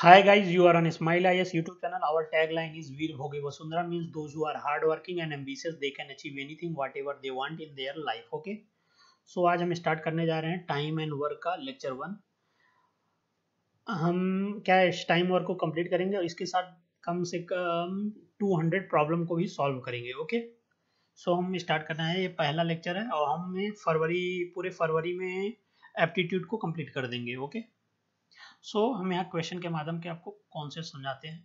Hi guys, you are on Smile IS YouTube channel. Our tagline is Veer Bhoge Vasundhara means those who are hardworking and ambitious, they can achieve anything whatever they want in their life. Okay. So आज हम start करने जा रहे हैं time and work का lecture one हम क्या है टाइम वर्क को कंप्लीट करेंगे और इसके साथ कम से कम 200 प्रॉब्लम को भी सॉल्व करेंगे ओके सो हम स्टार्ट करना है ये पहला लेक्चर है और हम फरवरी पूरे फरवरी में एप्टीट्यूड को कंप्लीट कर देंगे ओके सो so, हम यहाँ क्वेश्चन के माध्यम के आपको कॉन्सेप्ट समझाते हैं?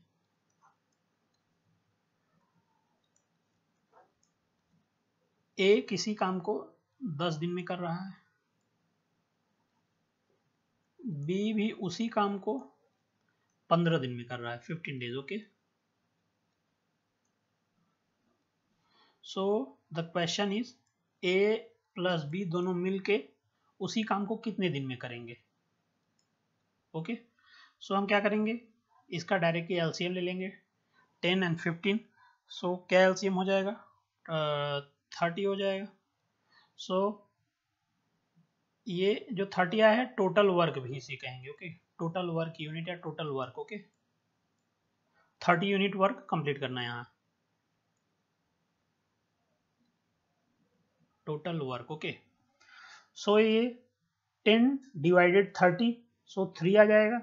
ए किसी काम को दस दिन में कर रहा है। बी भी उसी काम को पंद्रह दिन में कर रहा है fifteen days okay so the question is A plus B दोनों मिलके उसी काम को कितने दिन में करेंगे? ओके? सो हम क्या करेंगे? इसका डायरेक्टली एलसीएम ले लेंगे। टेन एंड फिफ्टीन सो क्या एलसीएम हो जाएगा? थर्टी हो जाएगा। सो so, ये जो थर्टी आया है टोटल वर्क भी इसे कहेंगे ओके टोटल वर्क यूनिट या total work okay thirty unit work complete करना है यहाँ। टोटल वर्क ओके सो ये ten divided thirty so so, three आ जाएगा।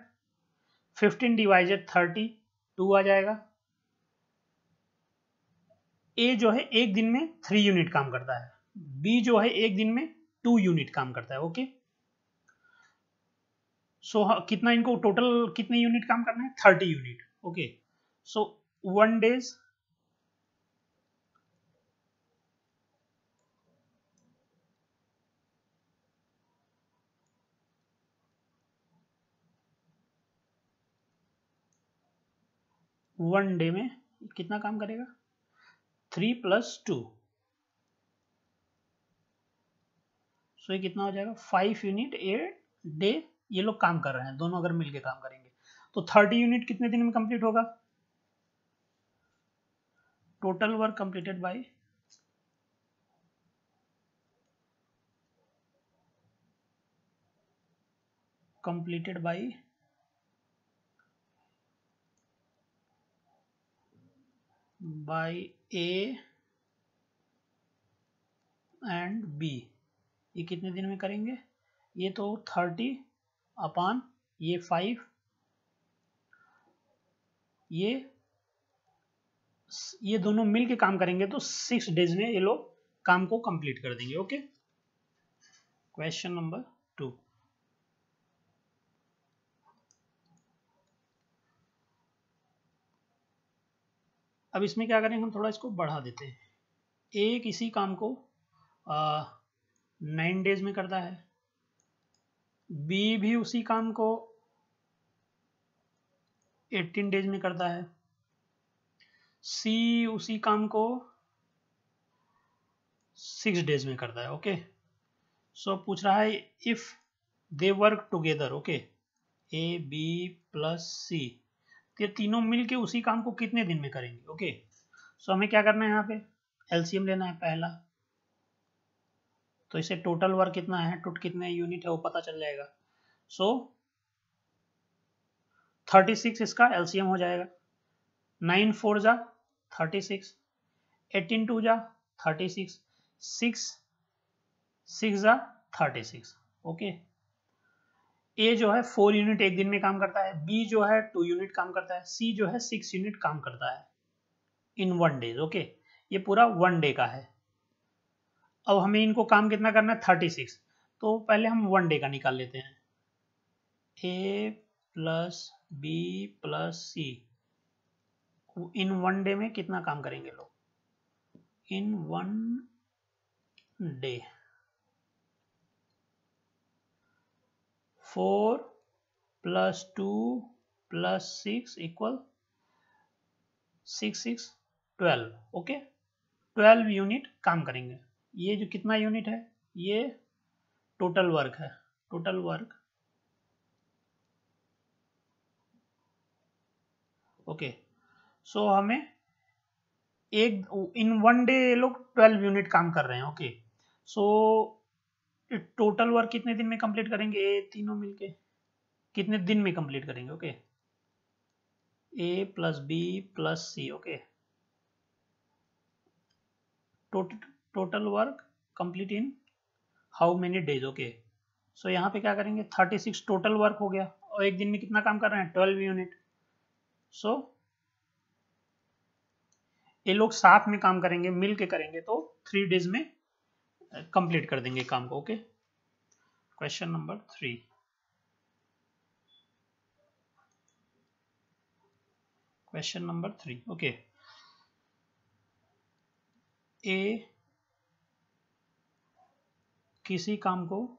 फिफ्टीन डिवाइडेड थर्टी टू आ जाएगा। ए जो है एक दिन में थ्री यूनिट काम करता है। बी जो है एक दिन में टू यूनिट काम करता है ओके सो so, कितना इनको टोटल कितने यूनिट काम करना है? Thirty unit okay so one days one day में कितना काम करेगा? Three plus two. सो ये कितना हो जाएगा? फाइव यूनिट ए डे ये लोग काम कर रहे हैं, दोनों अगर मिलके काम करेंगे। तो थर्टी यूनिट कितने दिन में कंप्लीट होगा? Total work completed by completed by by A and B ये कितने दिन में करेंगे? ये तो थर्टी अपान ये फाइव, ये ये दोनों मिल के काम करेंगे तो सिक्स डेज़ में ये लोग काम को कंप्लीट कर देंगे, ओके? Question number two. अब इसमें क्या करेंगे हम थोड़ा इसको बढ़ा देते हैं। ए किसी काम को नाइन डेज़ में करता है। बी भी उसी काम को एटीन डेज़ में करता है। सी उसी काम को सिक्स डेज़ में करता है ओके सो so, पूछ रहा है if they work together okay A B plus C ये तीनों मिलके उसी काम को कितने दिन में करेंगे? ओके? सो हमें क्या करना है यहाँ पे? एलसीएम लेना है पहला। तो इसे टोटल वर्क कितना है? टोट कितने यूनिट है वो पता चल जाएगा। सो थर्टी सिक्स इसका एलसीएम हो जाएगा। नाइन फोर जा थर्टी सिक्स एटीन टू जा थर्टी सिक्स सिक्स सिक्स जा थर्टी सिक्स ओके ए जो है फोर यूनिट एक दिन में काम करता है बी जो है टू यूनिट काम करता है सी जो है सिक्स यूनिट काम करता है इन वन डेज़ ओके ये पूरा वन डे का है। अब हमें इनको काम कितना करना है? थर्टी सिक्स तो पहले हम वन डे का निकाल लेते हैं। A plus B plus C in one day में कितना काम करेंगे लोग? In one day four plus two plus six equal six six twelve, okay? Twelve unit काम करेंगे। ये जो कितना यूनिट है? ये टोटल वर्क है। Total work, okay? सो हमें एक, इन वन डे ये लोग ट्वेल्व यूनिट काम कर रहे हैं, ओके? सो टोटल वर्क कितने दिन में कंप्लीट करेंगे? ये तीनों मिलके। कितने दिन में कंप्लीट करेंगे? Okay. A plus B plus C okay. Total work complete in how many days okay. So यहाँ पे क्या करेंगे? थर्टी सिक्स टोटल वर्क हो गया। और एक दिन में कितना काम कर रहे हैं? ट्वेल्व यूनिट सो ये लोग साथ में काम करेंगे मिल के करेंगे तो थ्री डेज़ में कंप्लीट कर देंगे काम को okay question number three question number three okay A किसी काम को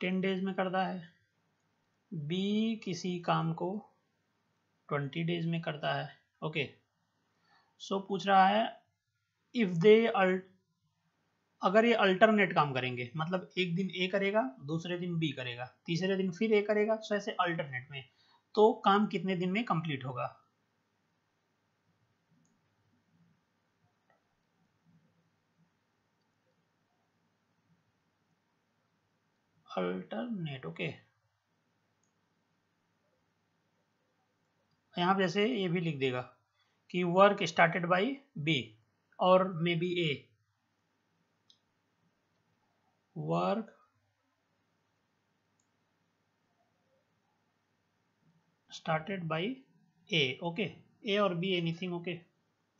टेन डेज़ में करता है। बी किसी काम को ट्वेंटी डेज़ में करता है ओके okay. सो so, पूछ रहा है इफ़ दे अगर ये अल्टरनेट काम करेंगे मतलब एक दिन ए करेगा, दूसरे दिन बी करेगा, तीसरे दिन फिर ए करेगा सो ऐसे अल्टरनेट में तो काम कितने दिन में कंप्लीट होगा? अल्टरनेट ओके यहाँ जैसे ये भी लिख देगा कि वर्क स्टार्टेड बाय बी और may B A work started by A okay A और बी एनीथिंग ओके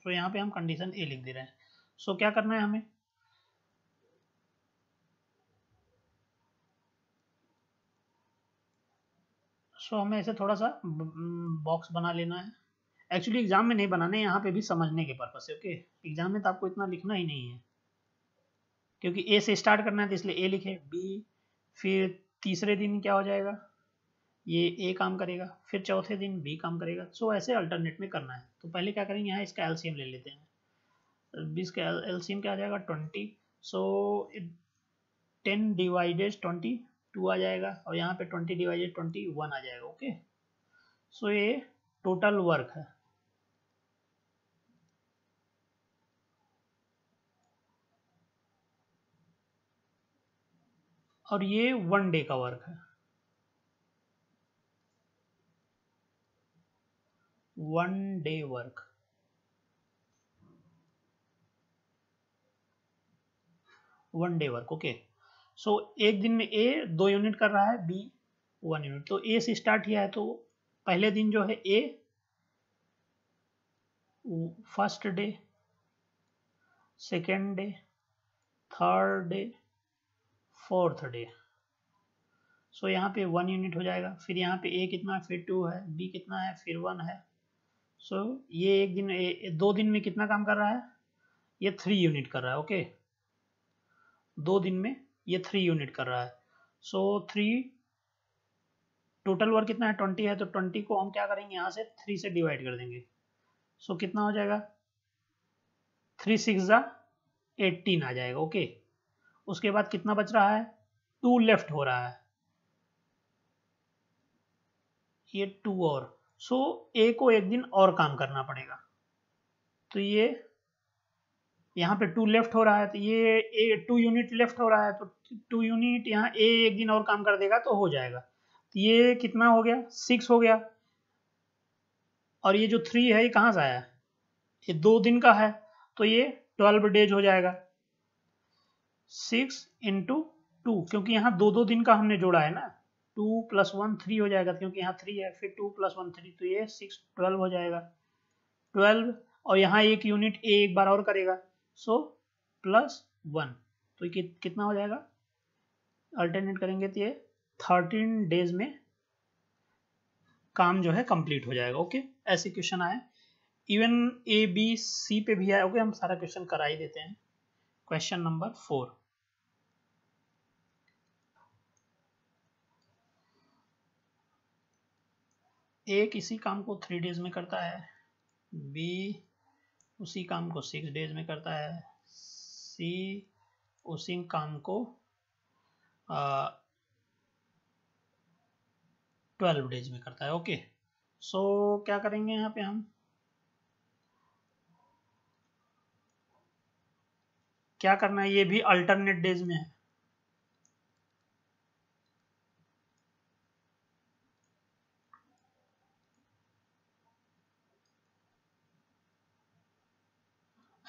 तो यहाँ पे हम कंडीशन ए लिख दे रहे हैं। सो so, क्या करना है हमें? सो so, हमें ऐसे थोड़ा सा बॉक्स बना लेना है। एक्चुअली एग्ज़ाम में नहीं बनाने यहाँ पे भी समझने के पर्पज से ओके एग्ज़ाम में तो आपको इतना लिखना ही नहीं है। क्योंकि ए से स्टार्ट करना है तो इसलिए ए लिखे। बी फिर तीसरे दिन क्या हो जाएगा? ये ए काम करेगा, फिर चौथे दिन बी काम करेगा। सो ऐसे अल्टरनेट में करना है। तो पहले क्या करेंगे? यहाँ इसका एलसीएम ले लेते हैं। बीस एलसीएम क्या आ जाएगा? Twenty so ten divided twenty two आ जाएगा। और यहाँ पे ट्वेंटी डिवाइडेड ट्वेंटी वन आ जाएगा। ओके सो ये टोटल वर्क है। और ये वन डे का वर्क है। One day work one day work okay so एक दिन में ए दो यूनिट कर रहा है बी वन यूनिट तो ए से स्टार्ट किया है तो पहले दिन जो है A first day second day third day fourth day so यहाँ पे वन यूनिट हो जाएगा। फिर यहाँ पे ए कितना है? फिर टू है। बी कितना है? फिर वन है। सो so, ये एक दिन ए, दो दिन में कितना काम कर रहा है? ये थ्री यूनिट कर रहा है ओके दो दिन में ये थ्री यूनिट कर रहा है। So so, three total work कितना है? ट्वेंटी है। तो ट्वेंटी को हम क्या करेंगे? यहाँ से थ्री से डिवाइड कर देंगे। सो so, कितना हो जाएगा? थ्री सिक्स एटीन आ जाएगा ओके उसके बाद कितना बच रहा है? टू लेफ़्ट हो रहा है। ये टू और। सो so, ए को एक दिन और काम करना पड़ेगा। तो ये यहाँ पे टू लेफ़्ट हो रहा है तो ये ए टू यूनिट लेफ़्ट हो रहा है तो टू यूनिट यहाँ ए एक दिन और काम कर देगा तो हो जाएगा। तो ये कितना हो गया? सिक्स हो गया। और ये जो थ्री है ये कहाँ से आया? ये दो दिन का है तो ये ट्वेल्व डेज़ हो जाएगा। सिक्स इंटू टू क्योंकि यहाँ दो दो दिन का हमने जोड़ा है ना। टू प्लस वन थ्री हो जाएगा क्योंकि यहाँ थ्री है फिर टू प्लस वन थ्री तो ये सिक्स ट्वेल्व हो जाएगा। ट्वेल्व और यहाँ एक यूनिट ए एक बार और करेगा सो प्लस वन तो कि, कितना हो जाएगा? अल्टरनेट करेंगे तो ये थर्टीन डेज़ में काम जो है कंप्लीट हो जाएगा ओके ऐसे क्वेश्चन आए। इवन ए बी सी पे भी आए ओके हम सारा क्वेश्चन करा ही देते हैं। क्वेश्चन नंबर फोर ए किसी काम को थ्री डेज़ में करता है बी उसी काम को सिक्स डेज़ में करता है सी उसी काम को ट्वेल्व डेज़ में करता है। ओके सो so, क्या करेंगे यहाँ पे हम? क्या करना है? ये भी अल्टरनेट डेज़ में है।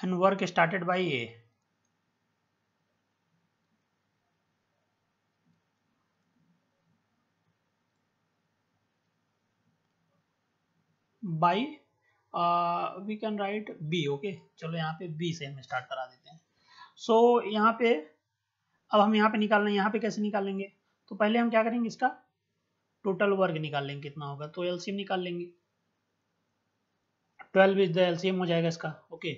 And work started by A. by we can write b okay? चलो यहाँ पे b से हम स्टार्ट करा देते हैं। सो so, यहाँ पे अब हम यहाँ पे निकालना है यहाँ पे कैसे निकालेंगे? तो पहले हम क्या करेंगे इसका? टोटल वर्ग निकाल लेंगे कितना होगा? तो एलसीएम निकाल लेंगे। ट्वेल्व इज़ द एलसीएम हो जाएगा इसका okay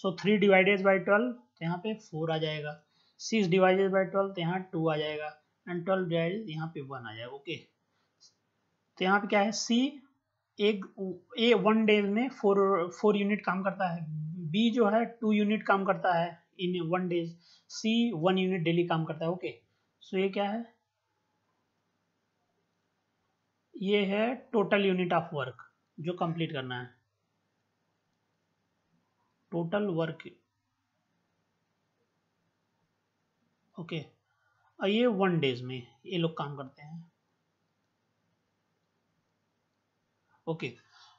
so three divided by twelve तो यहाँ पे फोर आ जाएगा। सिक्स डिवाइडेड बाई ट्वेल्व तो यहाँ टू आ जाएगा। एंड ट्वेल्व डिवाइडेड यहाँ पे वन आ जाएगा ओके तो यहाँ पे क्या है? सी एक ए वन डे में फोर फोर यूनिट काम करता है। बी जो है टू यूनिट काम करता है in one days C one unit daily काम करता है ओके सो ये क्या है? ये है टोटल यूनिट ऑफ़ वर्क जो कंप्लीट करना है। टोटल वर्क ओके ये वन डेज़ में ये लोग काम करते हैं। ओके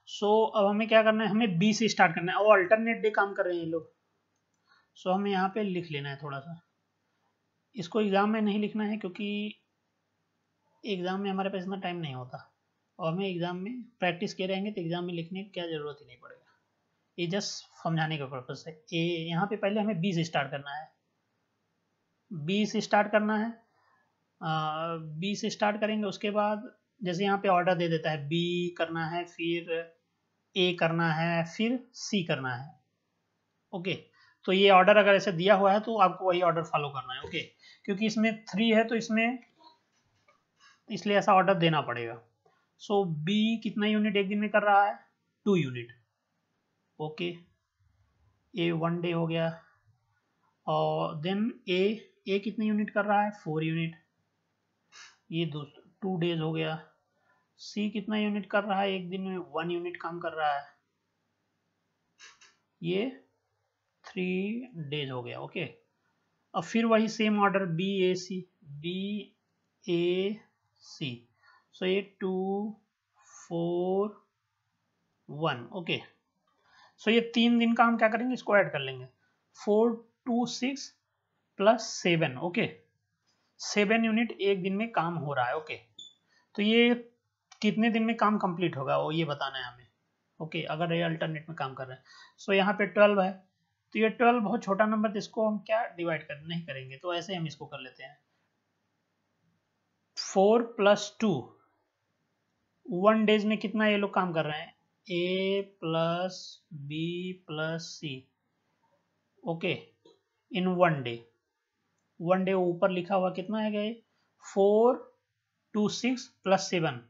सो अब हमें क्या करना है? हमें बी से स्टार्ट करना है। और अल्टरनेट डे काम कर रहे हैं ये लोग। सो हमें यहाँ पे लिख लेना है थोड़ा सा। इसको एग्ज़ाम में नहीं लिखना है क्योंकि एग्ज़ाम में हमारे पास इतना टाइम नहीं होता। और हमें एग्ज़ाम में प्रैक्टिस किए रहेंगे तो एग्ज़ाम में लिखने की क्या ज़रूरत ही नहीं पड़ेगा। ये जस्ट समझाने का पर्पज़ है। ए यहाँ पे पहले हमें बी से स्टार्ट करना है। बी से स्टार्ट करना है। बी से स्टार्ट करेंगे उसके बाद जैसे यहाँ पे ऑर्डर दे देता है बी करना है फिर ए करना है फिर सी करना है। ओके तो ये ऑर्डर अगर ऐसे दिया हुआ है तो आपको वही ऑर्डर फॉलो करना है। ओके क्योंकि इसमें थ्री है तो इसमें इसलिए ऐसा ऑर्डर देना पड़ेगा। सो so, बी कितना यूनिट एक दिन में कर रहा है? Two unit okay A one day हो गया। और देन ए ए कितने यूनिट कर रहा है? फोर यूनिट ये दो टू डेज़ हो गया। सी कितना यूनिट कर रहा है? एक दिन में वन यूनिट काम कर रहा है। ये थ्री डेज़ हो गया, ओके। अब फिर वही same order B A C B A C so ये two four one okay. So ये तीन दिन का हम क्या करेंगे? इसको ऐड कर लेंगे। Four two six plus seven okay seven unit एक दिन में काम हो रहा है ओके तो ये कितने दिन में काम कंप्लीट होगा? वो ये बताना है हमें ओके अगर ये अल्टरनेट में काम कर रहे हैं। सो यहाँ पे ट्वेल्व है। तो ये ट्वेल्व बहुत छोटा नंबर तो इसको हम क्या डिवाइड कर, नहीं करेंगे। तो ऐसे हम इसको कर लेते हैं। Four plus two one days में कितना ये लोग काम कर रहे हैं? A plus B plus C okay in one day one day ऊपर लिखा हुआ कितना है गए four two six plus seven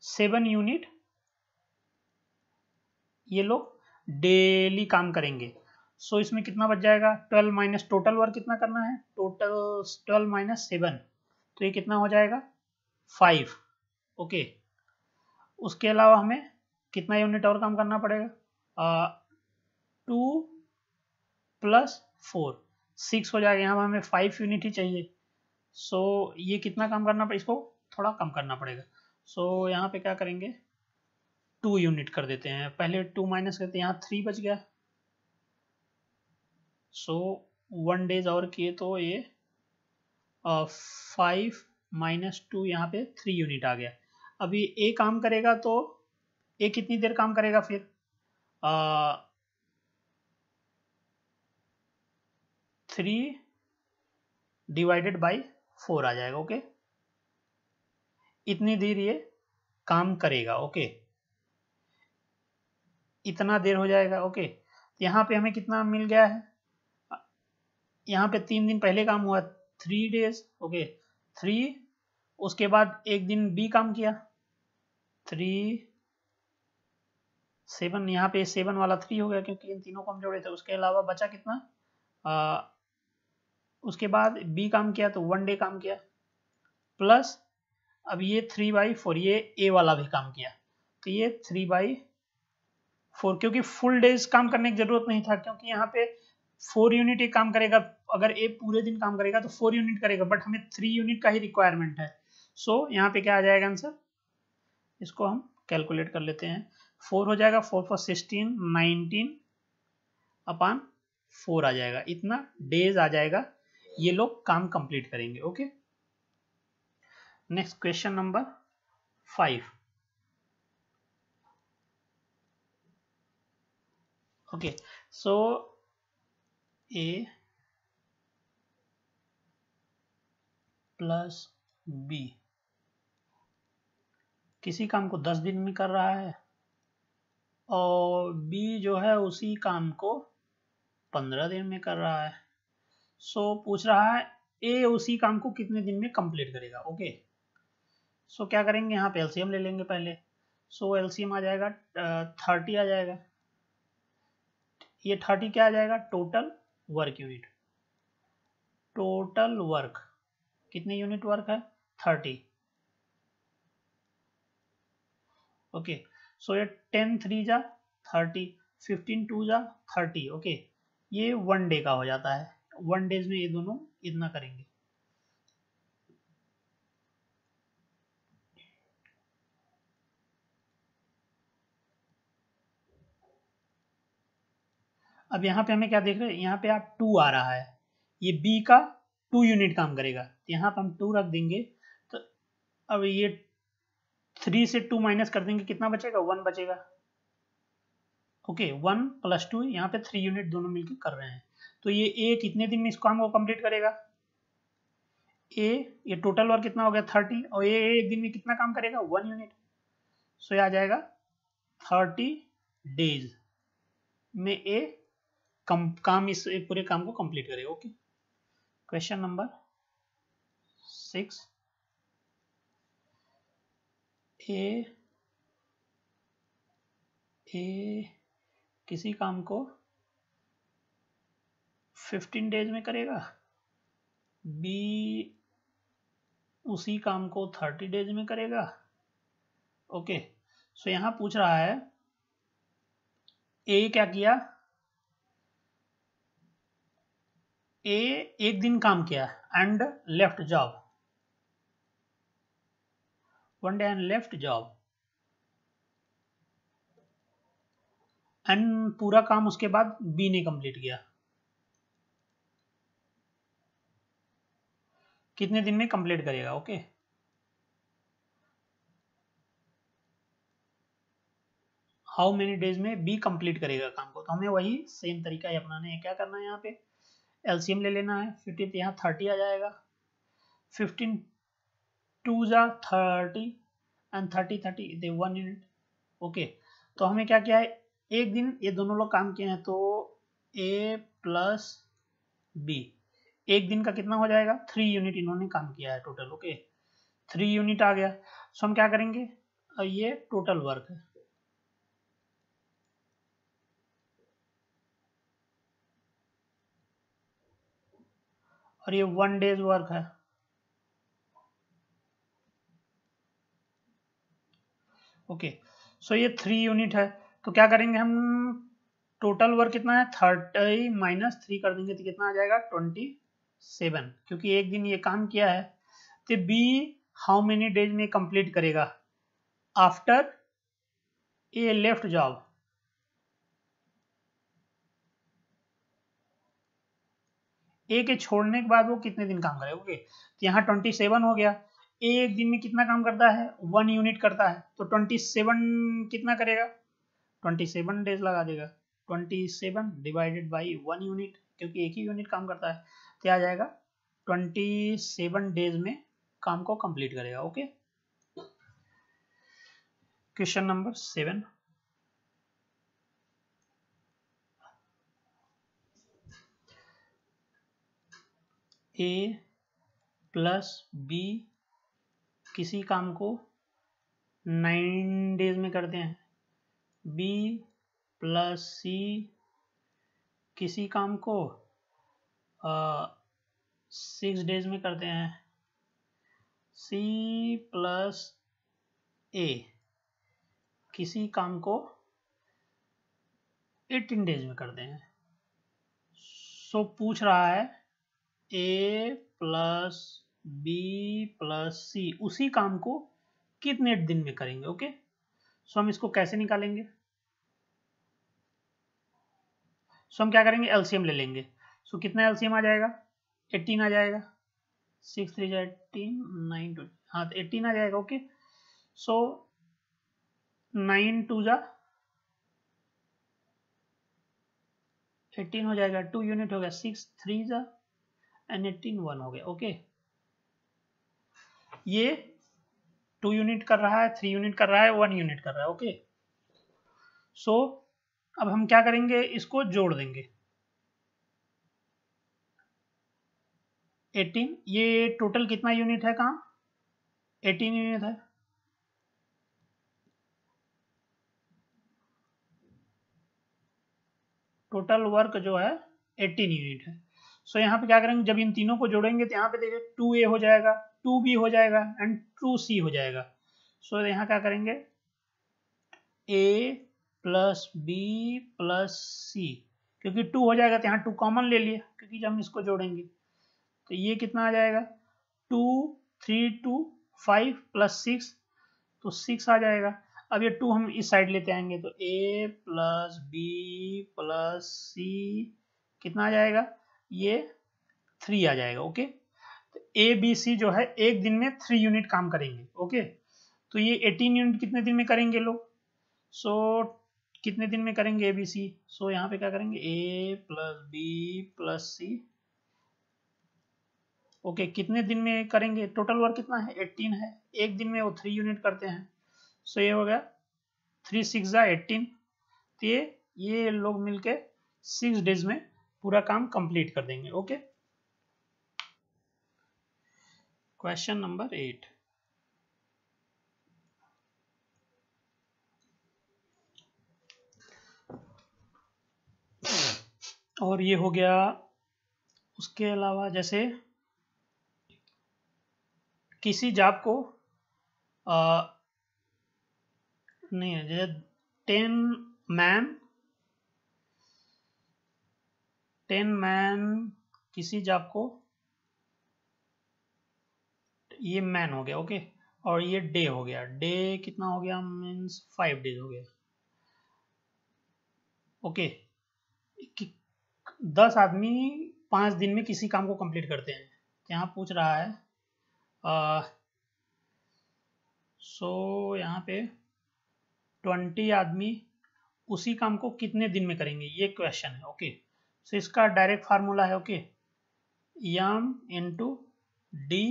seven unit ये लोग डेली काम करेंगे। सो so, इसमें कितना बच जाएगा? ट्वेल्व माइनस टोटल वर्क कितना करना है? टोटल ट्वेल्व माइनस सेवन तो ये कितना हो जाएगा? Five okay okay. उसके अलावा हमें कितना यूनिट और काम करना पड़ेगा? Two plus four. सिक्स हो जाएगा यहाँ हमें फाइव यूनिट ही चाहिए। सो so, ये कितना काम करना पड़ेगा? इसको थोड़ा कम करना पड़ेगा। सो so, यहाँ पे क्या करेंगे? टू यूनिट कर देते हैं। पहले टू माइनस करते यहाँ थ्री बच गया। सो वन डेज़ और किए तो ये फाइव माइनस टू यहाँ पे थ्री यूनिट आ गया। अभी ए काम करेगा तो ए कितनी देर काम करेगा फिर? थ्री डिवाइडेड बाई फोर आ जाएगा ओके इतनी देर ये काम करेगा ओके इतना देर हो जाएगा ओके यहाँ पे हमें कितना मिल गया है? यहाँ पे तीन दिन पहले काम हुआ थ्री डेज़ ओके थ्री उसके बाद एक दिन बी काम किया थ्री सेवन यहाँ पे सेवन वाला थ्री हो गया क्योंकि इन तीनों को हम जोड़े थे। उसके अलावा बचा कितना? आ, उसके बाद बी काम किया तो वन डे काम किया। प्लस अब ये थ्री बाई फोर ये ए वाला भी काम किया। तो ये थ्री बाई फोर क्योंकि फुल डेज़ काम करने की ज़रूरत नहीं था क्योंकि यहाँ पे फोर यूनिट ही काम करेगा। अगर ए पूरे दिन काम करेगा तो फोर यूनिट करेगा बट हमें थ्री यूनिट का ही रिक्वायरमेंट है। सो so, यहाँ पे क्या आ जाएगा आंसर इसको हम कैलकुलेट कर लेते हैं। फोर हो जाएगा, four four sixteen nineteen upon four आ जाएगा। इतना डेज़ आ जाएगा। ये लोग काम कंप्लीट करेंगे okay next question number five okay, so a plus B किसी काम को दस दिन में कर रहा है? और बी जो है उसी काम को पंद्रह दिन में कर रहा है। सो so, पूछ रहा है ए उसी काम को कितने दिन में कंप्लीट करेगा? Okay okay. सो so, क्या करेंगे? यहाँ पे एलसीएम ले लेंगे पहले। सो so, एलसीएम आ जाएगा थर्टी आ जाएगा। ये थर्टी क्या आ जाएगा? Total work unit total work कितने यूनिट वर्क है? थर्टी ओके सो ये टेन थ्री जा थर्टी फिफ्टीन टू जा थर्टी ओके ये वन डे का हो जाता है। वन डेज़ में ये दोनों इतना करेंगे। अब यहाँ पे हमें क्या देख रहे हैं? यहाँ पे आप टू आ रहा है। ये बी का टू यूनिट काम करेगा। यहाँ पे हम टू रख देंगे। तो अब ये थ्री से टू माइनस कर देंगे, कितना बचेगा? वन बचेगा। ओके, वन प्लस टू, यहाँ पे थ्री यूनिट दोनों मिलकर कर रहे हैं। तो ये ए कितने दिन में इस काम को कंप्लीट करेगा? ए ये टोटल वर्क कितना हो गया? थर्टी। और ए एक दिन में कितना काम करेगा? One unit. सो ये आ जाएगा थर्टी डेज़ में ए कम, काम इस पूरे काम को कंप्लीट करेगा okay. Question number six A A, किसी काम को फिफ्टीन डेज़ में करेगा? बी उसी काम को थर्टी डेज़ में करेगा? ओके सो यहाँ पूछ रहा है ए क्या किया? ए एक दिन काम किया and left job one day and left job and पूरा काम उसके बाद बी ने कंप्लीट किया। कितने दिन में कंप्लीट करेगा ओके हाउ मेनी डेज़ में बी कंप्लीट करेगा काम को? तो हमें वही सेम तरीका ही अपनाना है। क्या करना है यहाँ पे? एलसीएम ले लेना है। फिफ्टीन यहाँ थर्टी आ जाएगा। फिफ्टीन टू जा thirty and thirty thirty they one unit okay तो हमें क्या किया है? एक दिन ये दोनों लोग काम किए हैं तो ए प्लस बी एक दिन का कितना हो जाएगा? थ्री यूनिट इन्होंने काम किया है टोटल ओके थ्री यूनिट आ गया। सो हम क्या करेंगे? ये टोटल वर्क है। और ये वन डेज़ वर्क है। ओके। सो ये थ्री यूनिट है। तो क्या करेंगे हम? टोटल वर्क कितना है? थर्टी माइनस थ्री कर देंगे तो कितना आ जाएगा? ट्वेंटी सेवन क्योंकि एक दिन ये काम किया है। तो बी हाउ मेनी डेज़ में कंप्लीट करेगा? After A left job A के छोड़ने के बाद वो कितने दिन काम करेगा? ओके तो यहाँ ट्वेंटी सेवन हो गया। एक दिन में कितना काम करता है? वन यूनिट करता है। तो ट्वेंटी सेवन कितना करेगा? ट्वेंटी सेवन डेज़ लगा देगा। Twenty seven divided by one unit क्योंकि एक ही यूनिट काम करता है तो आ जाएगा ट्वेंटी सेवन डेज़ में काम को कंप्लीट करेगा okay question number seven A plus B किसी काम को नाइन डेज़ में करते हैं। बी प्लस सी किसी काम को सिक्स डेज़ में करते हैं। सी प्लस ए किसी काम को एटीन डेज़ में करते हैं। सो so, पूछ रहा है A plus B plus C उसी काम को कितने दिन में करेंगे ओके सो हम इसको कैसे निकालेंगे? सो हम क्या करेंगे? एलसीएम ले लेंगे। सो कितना एलसीएम आ जाएगा? 18 आ जाएगा। Six three eighteen nine two हाँ तो एटीन आ जाएगा ओके सो नाइन टू जा एटीन हो जाएगा। टू यूनिट हो गया। सिक्स थ्री जा एंड एटीन वन हो गया ओके ये टू यूनिट कर रहा है थ्री यूनिट कर रहा है वन यूनिट कर रहा है ओके? सो so, अब हम क्या करेंगे? इसको जोड़ देंगे। 18 ये टोटल कितना यूनिट है कहाँ 18 यूनिट है। टोटल वर्क जो है 18 यूनिट है। सो so, यहाँ पे क्या करेंगे? जब इन तीनों को जोड़ेंगे तो यहाँ पे देखिए टू ए हो जाएगा। टू बी हो जाएगा एंड टू सी हो जाएगा। सो so, यहाँ क्या करेंगे? A plus B plus C क्योंकि टू हो जाएगा तो यहाँ टू कॉमन ले लिया क्योंकि जब हम इसको जोड़ेंगे। तो ये कितना आ जाएगा? Two three two five plus six तो सिक्स आ जाएगा। अब ये टू हम इस साइड लेते आएँगे तो A plus B plus C कितना आ जाएगा? ये थ्री आ जाएगा ओके ए बी सी जो है, एक दिन में थ्री यूनिट काम करेंगे ओके तो ये एटीन यूनिट कितने दिन में करेंगे लोग? सो कितने दिन में करेंगे ए बी सी सो यहाँ पे क्या करेंगे? A plus B plus C okay कितने दिन में करेंगे? टोटल वर्क कितना है? एट्टीन है। एक दिन में वो थ्री यूनिट करते हैं। सो ये हो गया थ्री सिक्स ज़ा एट्टीन तो ये ये लोग मिलके सिक्स डेज़ में पूरा काम कंप्लीट कर देंगे ओके क्वेश्चन नंबर एट और ये हो गया उसके अलावा जैसे किसी जॉब को आ, नहीं है जैसे टेन मैन टेन मैन किसी जॉब को ये मैन हो गया ओके और ये डे हो गया। डे कितना हो गया? मीन्स फाइव डेज़ हो गया। ओके दस आदमी पाँच दिन में किसी काम को कंप्लीट करते हैं। यहाँ पूछ रहा है आ, सो यहाँ पे ट्वेंटी आदमी उसी काम को कितने दिन में करेंगे? ये क्वेश्चन है ओके सो इसका डायरेक्ट फार्मूला है okay M into D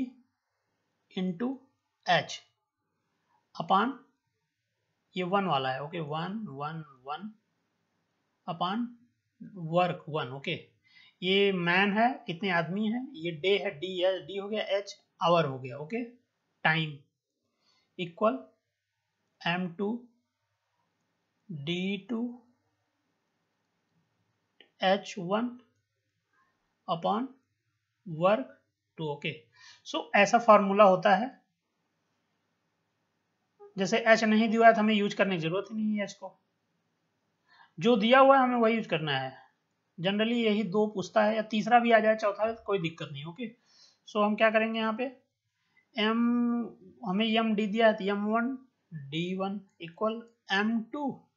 into H upon ये वन वाला है okay one one one upon work one okay ये मैन है, कितने आदमी है? ये डे है डी है डी हो गया एच आवर हो गया okay time equal M two D two H one upon work two okay so so, ऐसा फॉर्मूला होता है। जैसे एच नहीं दिया है तो हमें यूज़ करने की ज़रूरत ही नहीं है एच को। जो दिया हुआ है हमें वही यूज़ करना है। जनरली यही दो पूछता है या तीसरा भी आ जाए चौथा कोई दिक्कत नहीं ओके सो so, हम क्या करेंगे यहाँ पे? एम हमें एम डी दिया है M one D one equal M two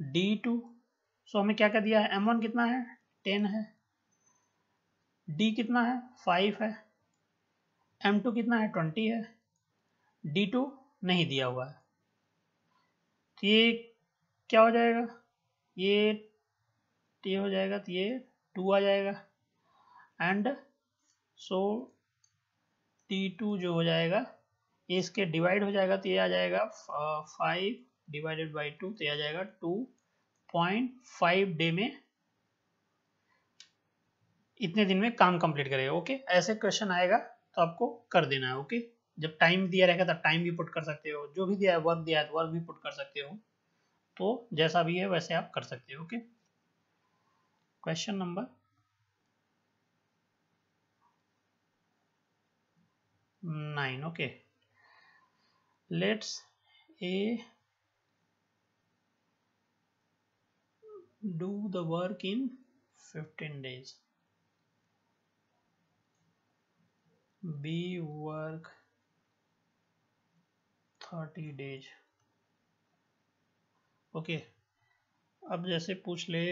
D two so हमें क्या क्या दिया है? एम वन कितना है? टेन है। डी कितना है? फाइव है। एम टू कितना है? ट्वेंटी है। डी टू नहीं दिया हुआ है। तो ये क्या हो जाएगा? ये ये हो जाएगा तो ये टू आ जाएगा। एंड सो टी टू जो हो जाएगा, ये इसके डिवाइड हो जाएगा तो ये आ जाएगा फाइव डिवाइडेड बाई टू तो ये आ जाएगा टू पॉइंट फाइव डे में इतने दिन में काम कंप्लीट करेगा। ओके ऐसे क्वेश्चन आएगा। तो आपको कर देना है ओके जब टाइम दिया रहेगा तब टाइम भी पुट कर सकते हो, जो भी दिया है वर्क दिया है तो वर्क भी पुट कर सकते हो। तो जैसा भी है, वैसे आप कर सकते हो okay question number nine, okay. Let's a do the work in 15 days. B work 30 days ओके, अब जैसे पूछ ले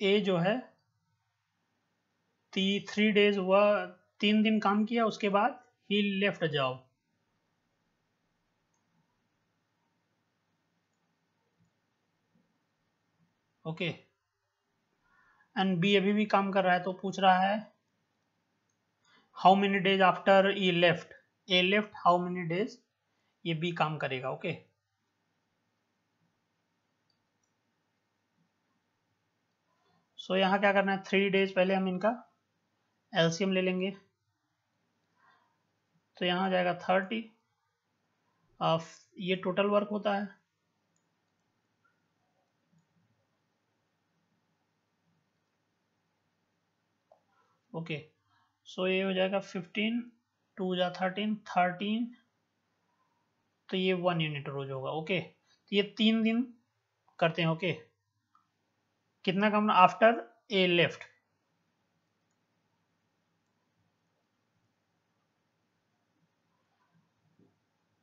ए जो है थ्री डेज़ हुआ, तीन दिन काम किया, उसके बाद ही left job okay. And B अभी भी काम कर रहा है तो पूछ रहा है how many days after E left A left how many days ये बी काम करेगा ओके। Okay? सो so, यहाँ क्या करना है? थ्री डेज़ पहले हम इनका एलसीएम ले लेंगे। तो यहाँ जाएगा थर्टी ये टोटल वर्क होता है। ओके। सो ये हो जाएगा फिफ्टीन टू जा थर्टीन थर्टीन तो ये वन यूनिट रोज होगा, ओके। तो ये तीन दिन करते हैं, ओके। कितना कम after A left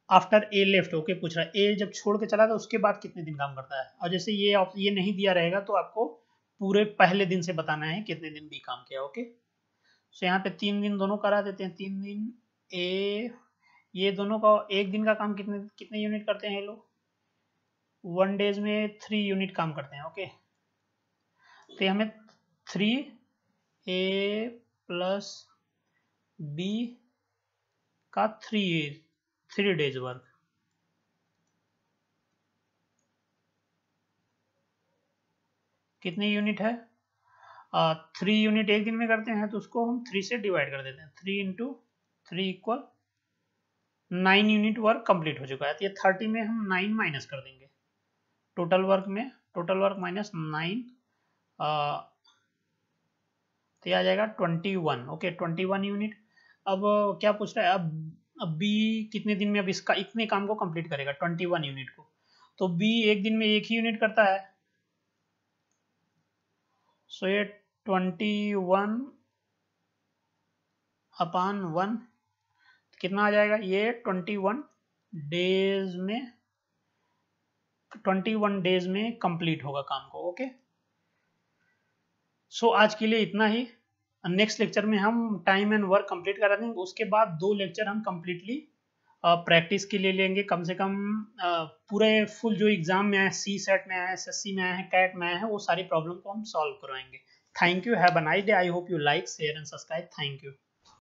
after A left okay, पूछ रहा है। ए जब छोड़ के चला था उसके बाद कितने दिन काम करता है? और जैसे ये ये नहीं दिया रहेगा तो आपको पूरे पहले दिन से बताना है कितने दिन बी काम किया, ओके। सो यहाँ पे तीन दिन दोनों करा देते हैं। तीन दिन, ए, ये दोनों का, एक दिन का काम कितने कितने यूनिट करते हैं ये लोग? वन डेज़ में थ्री यूनिट काम करते हैं ओके तो हमें थ्री ए प्लस बी का थ्री थ्री डेज़ वर्क कितनी यूनिट है? थ्री यूनिट एक दिन में करते हैं तो उसको हम थ्री से डिवाइड कर देते हैं। Three into three equal nine unit work complete हो चुका है। तो ये थर्टी में हम नाइन माइनस कर देंगे। टोटल वर्क में टोटल वर्क माइनस नाइन तो ये आ जाएगा twenty one okay twenty one unit अब क्या पूछ रहा है? अब अब बी कितने दिन में, अब इसका, इतने काम को कंप्लीट करेगा ट्वेंटी वन यूनिट को। तो बी एक दिन में एक ही यूनिट करता है। सो ये ट्वेंटी वन अपान वन कितना आ जाएगा? ये ट्वेंटी वन डेज़ में ट्वेंटी वन डेज़ में कंप्लीट होगा काम को ओके? सो so, आज के लिए इतना ही। नेक्स्ट लेक्चर में हम टाइम एंड वर्क कंप्लीट करा देंगे। उसके बाद दो लेक्चर हम कंप्लीटली प्रैक्टिस के लिए लेंगे। कम से कम पूरे फुल जो एग्ज़ाम में आए सी सेट में आए एस सी में आए हैं कैट में आए हैं वो सारी प्रॉब्लम को हम सॉल्व करवाएँगे। thank you. Have a nice day. I hope you like share and subscribe. Thank you.